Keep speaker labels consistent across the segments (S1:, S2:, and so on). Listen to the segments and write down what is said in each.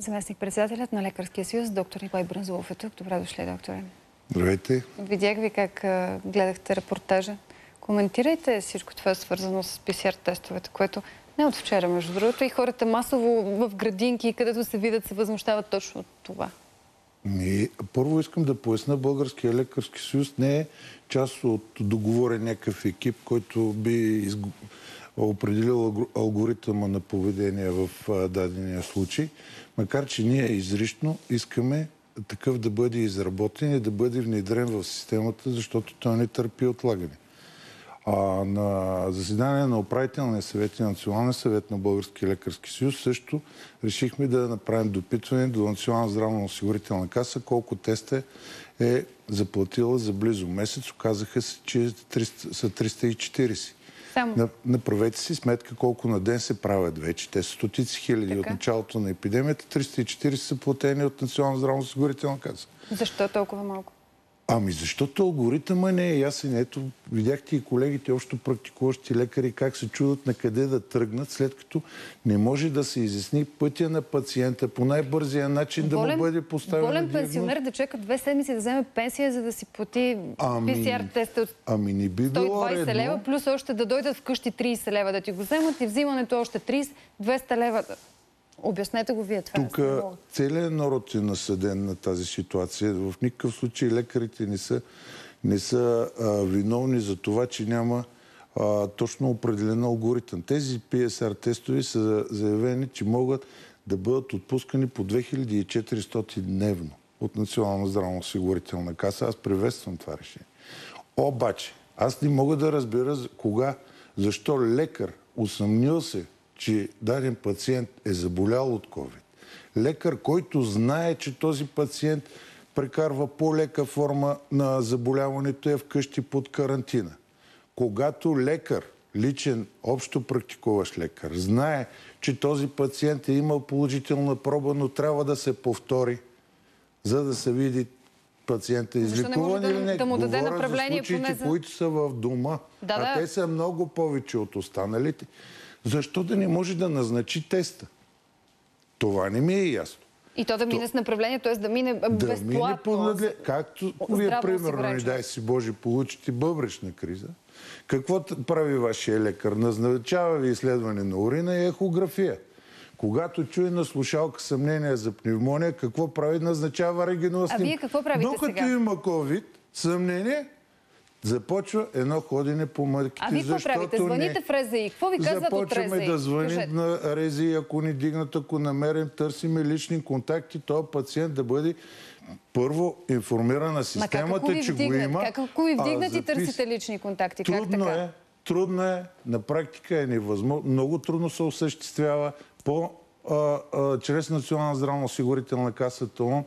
S1: Заместник председателят на Лекарския съюз, доктор Николай Бранзулов е тук. Добре дошли, докторе.
S2: Здравейте.
S1: Видях ви как гледахте репортажа. Коментирайте всичко това свързано с ПСР тестовете, което не от вчера, между другото, и хората масово в градинки, където се видят, се възмущават точно от това.
S2: Ми, първо искам да поясна, Българския лекарски съюз не е част от договорен някакъв екип, който би изг... определил алгоритъма на поведение в дадения случай, макар че ние изрично искаме такъв да бъде изработен и да бъде внедрен в системата, защото той не търпи отлагане. А, на заседание на управителния съвет и Националния съвет на Българския лекарски съюз също решихме да направим допитване до Национална здравно-осигурителна каса колко теста е заплатила за близо месец. Оказаха се, че 300, са 340. Само. Направете си сметка колко на ден се правят вече. Те са стотици хиляди така. от началото на епидемията. 340 са платени от Национална здравно-осигурителна каса.
S1: Защо толкова малко?
S2: Ами защото алгоритъма не е ясен. Ето, видяхте и колегите, още практикуващи лекари, как се чудат на къде да тръгнат, след като не може да се изясни пътя на пациента по най-бързия начин болен, да му бъде поставен
S1: Болен диагноз. пенсионер да чака две седмици да вземе пенсия, за да си плати ами, PCR теста от
S2: ами не би 120
S1: редно. лева, плюс още да дойдат вкъщи 30 лева да ти го вземат и взимането още 30, 200 лева. Обяснете го вие това.
S2: Тук целият народ е насъден на тази ситуация. В никакъв случай лекарите не са, не са а, виновни за това, че няма а, точно определен алгоритъм. Тези PSR тестове са заявени, че могат да бъдат отпускани по 2400 дневно от Национална здравно-осигурителна каса. Аз приветствам това решение. Обаче, аз не мога да разбера кога, защо лекар, усъмнил се че даден пациент е заболял от COVID, лекар, който знае, че този пациент прекарва по-лека форма на заболяването е вкъщи под карантина. Когато лекар, личен, общо практикуващ лекар, знае, че този пациент е имал положителна проба, но трябва да се повтори, за да се види пациента е излекуван или не.
S1: Да му даде
S2: Говоря
S1: направление
S2: за случаите,
S1: за...
S2: които са в дома. Да, а да. те са много повече от останалите защо да не може да назначи теста? Това не ми е ясно.
S1: И то да мине то... с направление, т.е. да мине да безплатно. Мине по надле...
S2: Както вие, примерно, не дай си Боже, получите бъбречна криза, какво прави вашия лекар? Назначава ви изследване на урина и ехография. Когато чуе на слушалка съмнение за пневмония, какво прави? Назначава регенова
S1: А вие какво правите
S2: Докато
S1: сега?
S2: има COVID, съмнение, Започва едно ходене по мърките,
S1: А ви какво правите? Звъните в РЗИ. Какво ви казват от РЗИ?
S2: Започваме да звъним Кажете. на РЗИ, ако ни дигнат, ако намерим, търсиме лични контакти, този пациент да бъде първо информирана системата, че го има.
S1: Как ако ви вдигнат и търсите лични контакти?
S2: Трудно
S1: как
S2: така? е. Трудно е. На практика е невъзможно. Много трудно се осъществява по, а, а, чрез Национална здравно-осигурителна каса ТОН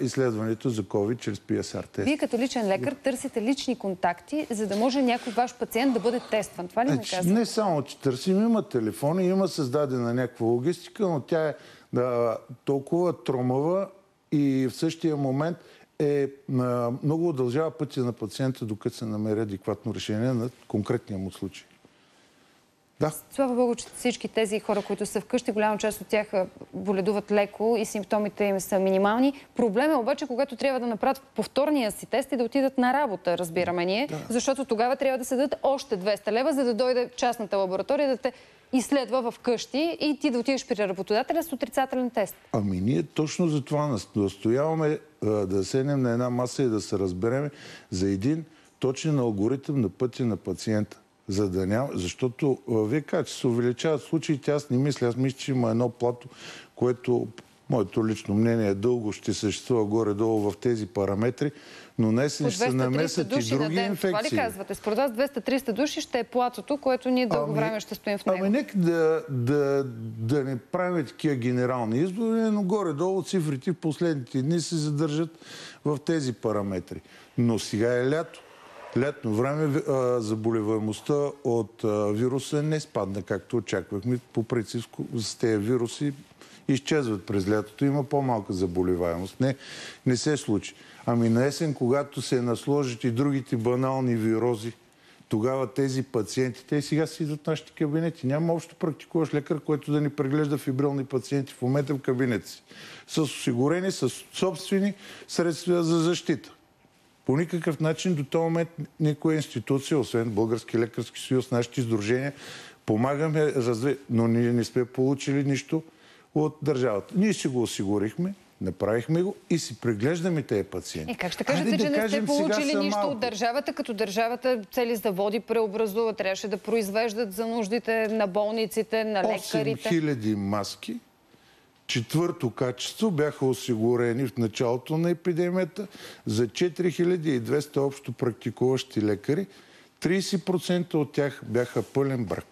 S2: изследването за COVID чрез PSR тест.
S1: Вие като личен лекар търсите лични контакти, за да може някой ваш пациент да бъде тестван. Това ли ми казвате?
S2: Не само, че търсим. Има телефони, има създадена някаква логистика, но тя е да, толкова тромава и в същия момент е много удължава пътя на пациента, докато се намери адекватно решение на конкретния му случай. Да.
S1: Слава Богу, че всички тези хора, които са вкъщи, голяма част от тях боледуват леко и симптомите им са минимални. Проблем е обаче, когато трябва да направят повторния си тест и да отидат на работа, разбираме ние, да. защото тогава трябва да се дадат още 200 лева, за да дойде частната лаборатория да те изследва в къщи и ти да отидеш при работодателя с отрицателен тест.
S2: Ами ние точно за това настояваме да седнем на една маса и да се разбереме за един точен алгоритъм на пътя на пациента. За да няма, защото вие казвате, че се увеличават случаите, аз не мисля, аз мисля, че има едно плато, което, моето лично мнение, е дълго ще съществува горе-долу в тези параметри, но не се намесят и други ден, инфекции.
S1: Това ли казвате? Според вас 200-300 души ще е платото, което ние дълго ами, време ще стоим в него.
S2: Ами нека да, да, да не правим такива генерални избори, но горе-долу цифрите в последните дни се задържат в тези параметри. Но сега е лято лятно време заболеваемостта от вируса не спадна, както очаквахме. По принцип с тези вируси изчезват през лятото. Има по-малка заболеваемост. Не, не се случи. Ами на есен, когато се насложат и другите банални вирози, тогава тези пациенти, те сега си идват в нашите кабинети. Няма общо практикуваш лекар, който да ни преглежда фибрилни пациенти в момента в кабинет си. С осигурени, с собствени средства за защита. По никакъв начин до този момент никоя институция, освен Български лекарски съюз, нашите издружения, помагаме, но ние не сме получили нищо от държавата. Ние си го осигурихме, Направихме го и си преглеждаме тези пациенти.
S1: И как ще кажете, Айде че да не сте получили нищо малко. от държавата, като държавата цели заводи преобразува, трябваше да произвеждат за нуждите на болниците, на лекарите?
S2: 8000 маски, четвърто качество, бяха осигурени в началото на епидемията за 4200 общо практикуващи лекари. 30% от тях бяха пълен брак.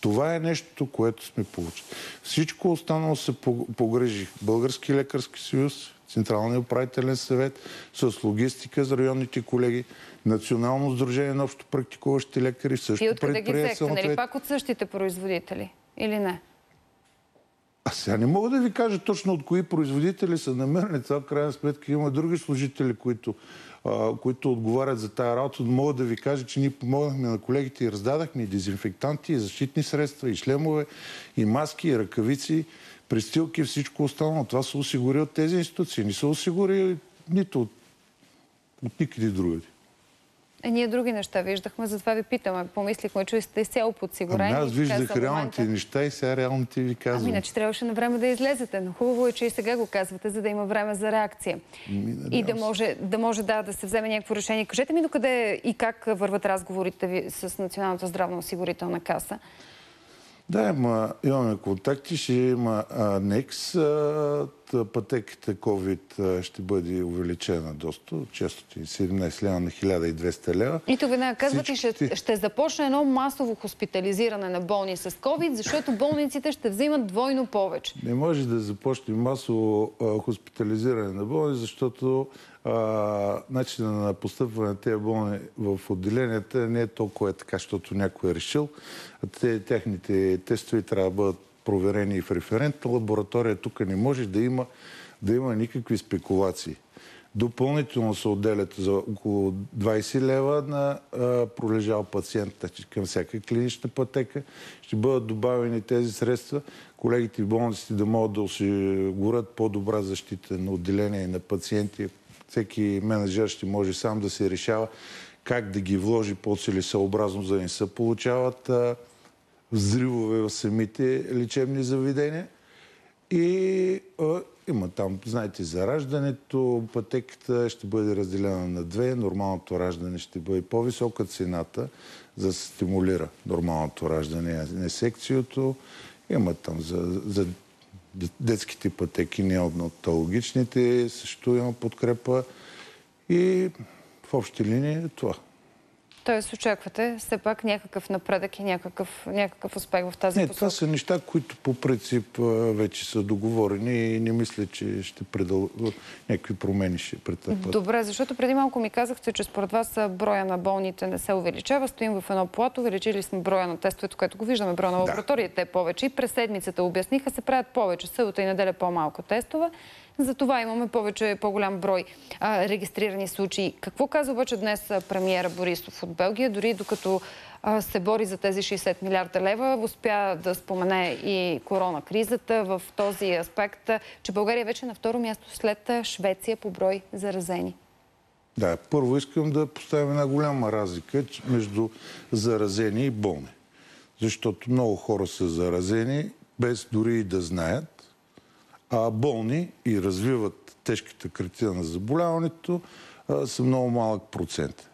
S2: Това е нещото, което сме получили. Всичко останало се погрежи. Български лекарски съюз, Централния управителен съвет, с логистика за районните колеги, Национално сдружение на общо практикуващи лекари също
S1: И откъде ги взехте? Нали пак от същите производители? Или не?
S2: А сега не мога да ви кажа точно от кои производители са намерени. Това в крайна сметка има други служители, които които отговарят за тая работа, могат да ви кажа, че ние помогнахме на колегите и раздадахме и дезинфектанти, и защитни средства, и шлемове, и маски, и ръкавици, престилки, всичко останало. Това се осигури от тези институции. Не се осигури нито от, от никъде другаде.
S1: Е, ние други неща виждахме, затова ви питаме. Помислихме, че сте изцяло подсигурени.
S2: Ами аз виждах реалните неща и сега реалните ви казвам.
S1: Ами, иначе трябваше на време да излезете. Но хубаво е, че и сега го казвате, за да има време за реакция. Ми, и да може, да може да, да се вземе някакво решение. Кажете ми докъде и как върват разговорите ви с Националната здравноосигурителна каса.
S2: Да, има, имаме контакти, ще има анекс. Пътеката COVID ще бъде увеличена доста, от 617 лева на 1200 лева.
S1: И тук веднага казвате, Всички... ще, ще започне едно масово хоспитализиране на болни с COVID, защото болниците ще взимат двойно повече.
S2: Не може да започне масово а, хоспитализиране на болни, защото начина на постъпване на тези болни в отделенията не е толкова е така, защото някой е решил. Те, техните тестове трябва да бъдат проверени и в референтна лаборатория. Тук не може да има, да има никакви спекулации. Допълнително се отделят за около 20 лева на а, пролежал пациент значи към всяка клинична пътека. Ще бъдат добавени тези средства. Колегите в болниците да могат да осигурят по-добра защита на отделение на пациенти, всеки менеджер ще може сам да се решава как да ги вложи по-целесъобразно, за да не се получават а, взривове в самите лечебни заведения. И а, има там, знаете, за раждането, пътеката ще бъде разделена на две. Нормалното раждане ще бъде по-висока цената, за да стимулира нормалното раждане, не секцията. Има там за, за детските пътеки, неоднотологичните, също има подкрепа и в общи линии е това.
S1: Тоест очаквате все пак някакъв напредък и някакъв, някакъв успех в тази
S2: не,
S1: посока?
S2: това са неща, които по принцип вече са договорени и не мисля, че ще предъл... някакви промени ще претърпят.
S1: Добре, защото преди малко ми казахте, че според вас броя на болните не се увеличава. Стоим в едно плато, увеличили сме броя на тестовете, което го виждаме, броя на лабораториите е повече. И през седмицата обясниха, се правят повече. Събота и неделя по-малко тестове. За това имаме повече, по-голям брой регистрирани случаи. Какво казва обаче днес премиера Борисов от Белгия, дори докато се бори за тези 60 милиарда лева, успя да спомене и корона кризата в този аспект, че България е вече на второ място след Швеция по брой заразени.
S2: Да, първо искам да поставя една голяма разлика между заразени и болни. Защото много хора са заразени, без дори и да знаят, а болни и развиват тежката картина на заболяването са много малък процент.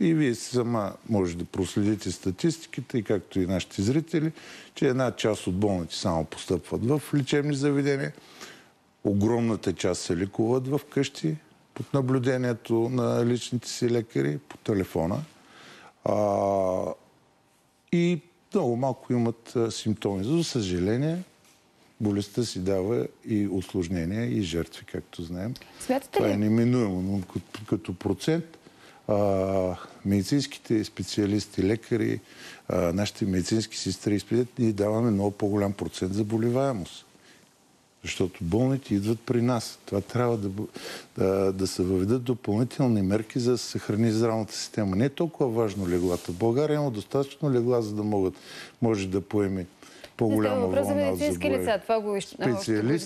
S2: И вие сама може да проследите статистиката и както и нашите зрители, че една част от болните само постъпват в лечебни заведения, огромната част се лекуват в къщи под наблюдението на личните си лекари по телефона. А, и много малко имат симптоми. За съжаление, болестта си дава и осложнения, и жертви, както знаем.
S1: Смятате
S2: Това е неминуемо, но като, процент а, медицинските специалисти, лекари, а, нашите медицински сестри и ни даваме много по-голям процент заболеваемост. Защото болните идват при нас. Това трябва да, да, да се въведат допълнителни мерки, за да се съхрани здравната система. Не е толкова важно леглата. В България има достатъчно легла, за да могат, може да поеме по-голяма
S1: въпрос за
S2: вълна от
S1: медицински лица. Това го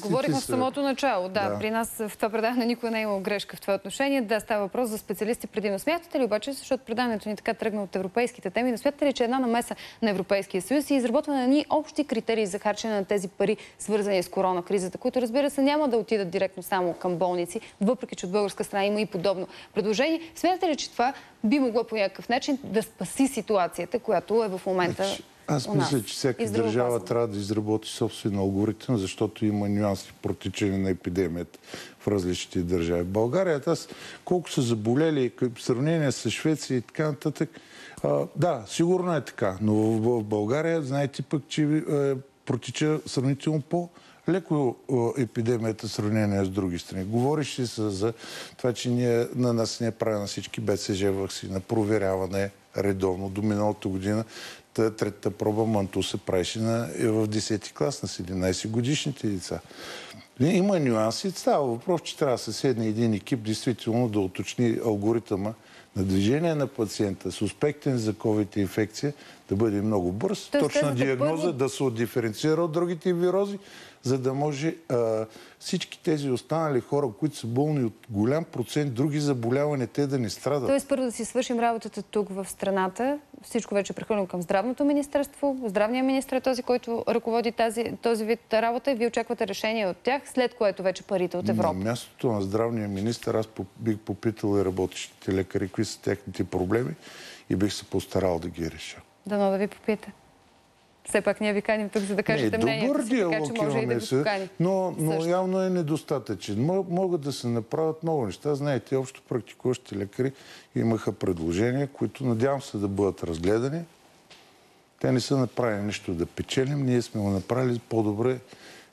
S1: говорихме в
S2: са-
S1: самото начало. Да,
S2: Да.
S1: при нас в това предаване никой не е имал грешка в това отношение. Да, става въпрос за специалисти предимно. Смятате ли обаче, защото предаването ни така тръгна от европейските теми, не смятате ли, че една намеса на Европейския съюз и изработване на ни общи критерии за харчене на тези пари, свързани с корона кризата, които разбира се няма да отидат директно само към болници, въпреки че от българска страна има и подобно предложение. Смятате ли, че това би могло по някакъв начин да спаси ситуацията, която е в момента
S2: Значи, Аз
S1: у нас?
S2: мисля, че всяка държава трябва да изработи собствен алгоритъм, защото има нюанси протичане на епидемията в различните държави. В България, аз колко са заболели, в сравнение с Швеция и така нататък, а, да, сигурно е така, но в, в България, знаете пък, че е, протича сравнително по леко е, епидемията в сравнение с други страни. Говореше се за това, че ние, на нас не е правена всички БЦЖ вакцина, проверяване редовно. До миналата година Та третата проба Манту се правеше на, е в 10-ти клас на 17 годишните деца. Има нюанси. Става въпрос, че трябва да се седне един екип действително да уточни алгоритъма на движение на пациента с успектен за COVID инфекция да бъде много бърз,
S1: Тоест,
S2: точна диагноза,
S1: първо-
S2: да се отдиференцира от другите вирози, за да може а, всички тези останали хора, които са болни от голям процент други заболявания, те да не страдат.
S1: Тоест първо да си свършим работата тук в страната. Всичко вече е прехвърлено към здравното министерство. Здравният министр е този, който ръководи тази, този вид работа и вие очаквате решение от тях, след което вече парите от
S2: На
S1: Европа.
S2: мястото на здравния министр аз бих попитал и работещите лекари, какви са техните проблеми и бих се постарал да ги реша.
S1: Дано да ви попита. Все пак ние ви каним тук, за да кажете
S2: не,
S1: мнението си, така че може и да ви покани.
S2: но, но
S1: Също.
S2: явно е недостатъчен. Мо- Могат да се направят много неща. Знаете, общо практикуващите лекари имаха предложения, които надявам се да бъдат разгледани. Те не са направили нищо да печелим, ние сме го направили по-добре,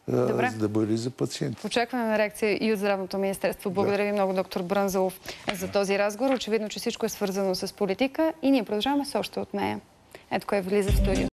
S1: Добре.
S2: за да бъде за пациента.
S1: Очакваме на реакция и от Здравното министерство. Благодаря ви много, доктор Бранзалов, за този разговор. Очевидно, че всичко е свързано с политика и ние продължаваме с още от нея. Ето кой влиза в студио.